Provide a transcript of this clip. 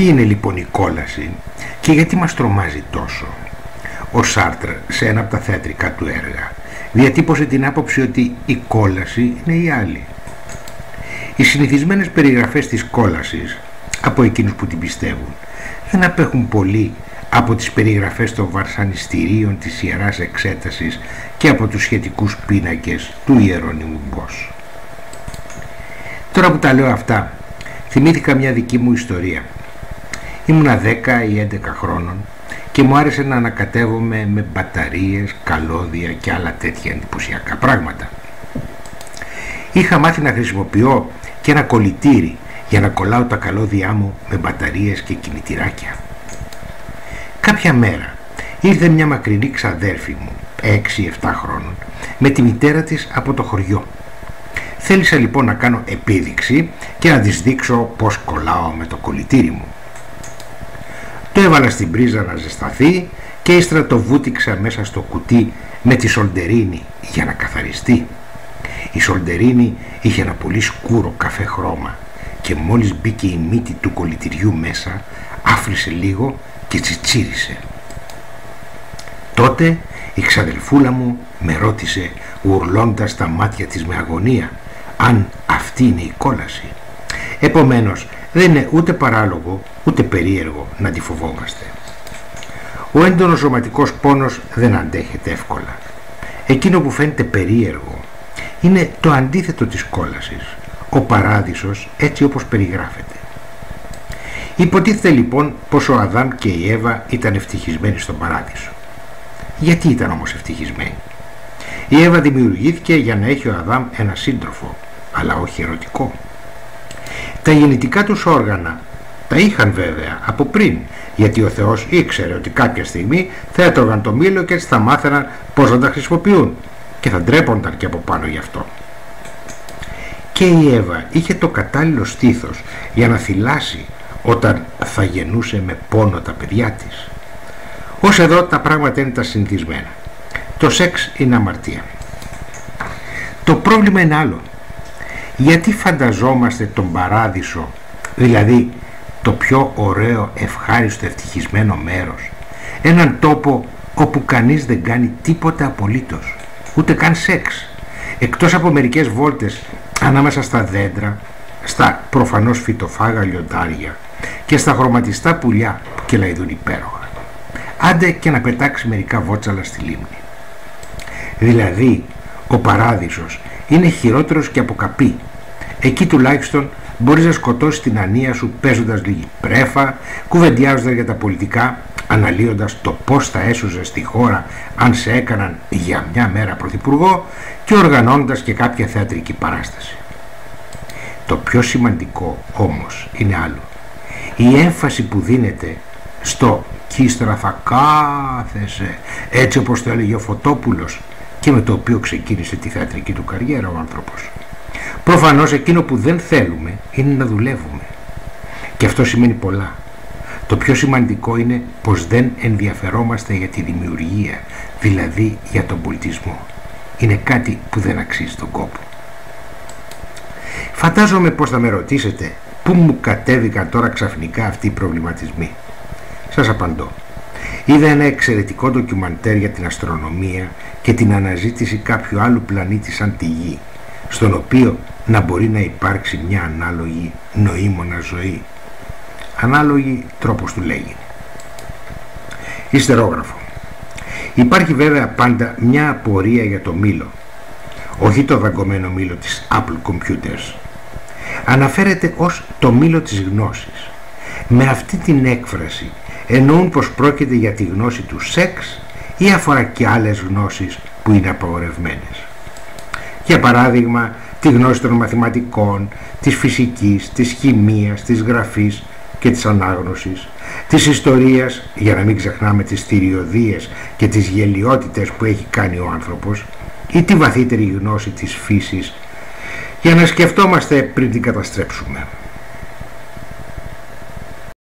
Τι είναι λοιπόν η κόλαση και γιατί μας τρομάζει τόσο. Ο Σάρτρ σε ένα από τα θέατρικά του έργα; Διατύπωσε την άποψη ότι η κόλαση είναι η άλλη. Οι συνηθισμένες περιγραφές της κόλασης από εκείνους που την πιστεύουν δεν απέχουν πολύ από τις περιγραφές των βαρσανιστήριων της Ιεράς Εξέτασης και από τους σχετικούς πίνακες του Ιερώνυμου Μπός. Τώρα που τα λέω αυτά, θυμήθηκα μια δική μου ιστορία. Ήμουνα 10 ή 11 χρόνων και μου άρεσε να ανακατεύομαι με μπαταρίες, καλώδια και άλλα τέτοια εντυπωσιακά πράγματα. Είχα μάθει να χρησιμοποιώ και ένα κολλητήρι για να κολλάω τα καλώδια μου με μπαταρίες και κινητηράκια. Κάποια μέρα ήρθε μια μακρινή ξαδέρφη μου, 6-7 χρόνων, με τη μητέρα της από το χωριό. Θέλησα λοιπόν να κάνω επίδειξη και να της δείξω πως κολλάω με το κολλητήρι μου. Το έβαλα στην πρίζα να ζεσταθεί και ύστερα το βούτυξα μέσα στο κουτί με τη σολτερίνη για να καθαριστεί. Η σολτερίνη είχε ένα πολύ σκούρο καφέ χρώμα και μόλις μπήκε η μύτη του κολλητηριού μέσα άφρισε λίγο και τσιτσίρισε. Τότε η ξαδελφούλα μου με ρώτησε ουρλώντας τα μάτια της με αγωνία αν αυτή είναι η κόλαση. Επομένως δεν είναι ούτε παράλογο ούτε περίεργο να τη φοβόμαστε. Ο έντονος σωματικός πόνος δεν αντέχεται εύκολα. Εκείνο που φαίνεται περίεργο είναι το αντίθετο της κόλασης, ο παράδεισος έτσι όπως περιγράφεται. Υποτίθεται λοιπόν πως ο Αδάμ και η Εύα ήταν ευτυχισμένοι στον παράδεισο. Γιατί ήταν όμως ευτυχισμένοι; Η Εύα δημιουργήθηκε για να έχει ο Αδάμ ένα σύντροφο, αλλά όχι ερωτικό. Τα γεννητικά τους όργανα τα είχαν βέβαια από πριν, γιατί ο Θεός ήξερε ότι κάποια στιγμή θα έτρωγαν το μήλο και έτσι θα μάθαιναν πώς να τα χρησιμοποιούν και θα ντρέπονταν και από πάνω γι' αυτό. Και η Εύα είχε το κατάλληλο στήθος για να θυλάσει όταν θα γεννούσε με πόνο τα παιδιά της. Ως εδώ τα πράγματα είναι τα συνηθισμένα. Το σεξ είναι αμαρτία. Το πρόβλημα είναι άλλο. Γιατί φανταζόμαστε τον παράδεισο, δηλαδή το πιο ωραίο, ευχάριστο, ευτυχισμένο μέρος, έναν τόπο όπου κανείς δεν κάνει τίποτα απολύτως, ούτε καν σεξ, εκτός από μερικές βόλτες ανάμεσα στα δέντρα, στα προφανώς φυτοφάγα λιοντάρια και στα χρωματιστά πουλιά που κελαϊδούν υπέροχα. Άντε και να πετάξει μερικά βότσαλα στη λίμνη. Δηλαδή, ο παράδεισος είναι χειρότερος και από καπί. Εκεί τουλάχιστον μπορείς να σκοτώσεις την ανία σου παίζοντας λίγη πρέφα, κουβεντιάζοντας για τα πολιτικά, αναλύοντας το πώς θα έσωζε στη χώρα αν σε έκαναν για μια μέρα πρωθυπουργό και οργανώνοντας και κάποια θεατρική παράσταση. Το πιο σημαντικό όμως είναι άλλο. Η έμφαση που δίνεται στο «κι ύστερα θα κάθεσαι» έτσι όπως το έλεγε ο Φωτόπουλος και με το οποίο ξεκίνησε τη θεατρική του καριέρα ο άνθρωπος. Προφανώς εκείνο που δεν θέλουμε είναι να δουλεύουμε. Και αυτό σημαίνει πολλά. Το πιο σημαντικό είναι πως δεν ενδιαφερόμαστε για τη δημιουργία, δηλαδή για τον πολιτισμό. Είναι κάτι που δεν αξίζει τον κόπο. Φαντάζομαι πως θα με ρωτήσετε πού μου κατέβηκαν τώρα ξαφνικά αυτοί οι προβληματισμοί. Σας απαντώ. Είδα ένα εξαιρετικό ντοκιμαντέρ για την αστρονομία και την αναζήτηση κάποιου άλλου πλανήτη σαν τη Γη, στον οποίο να μπορεί να υπάρξει μια ανάλογη νοήμονα ζωή. Ανάλογη τρόπος του λέγει. Ιστερόγραφο. Υπάρχει βέβαια πάντα μια απορία για το μήλο. Όχι το δαγκωμένο μήλο της Apple Computers. Αναφέρεται ως το μήλο της γνώσης. Με αυτή την έκφραση εννοούν πως πρόκειται για τη γνώση του σεξ ή αφορά και άλλες γνώσεις που είναι απαγορευμένες. Για παράδειγμα, τη γνώση των μαθηματικών, της φυσικής, της χημείας, της γραφής και της ανάγνωσης, της ιστορίας, για να μην ξεχνάμε τις θηριωδίες και τις γελιότητες που έχει κάνει ο άνθρωπος, ή τη βαθύτερη γνώση της φύσης, για να σκεφτόμαστε πριν την καταστρέψουμε.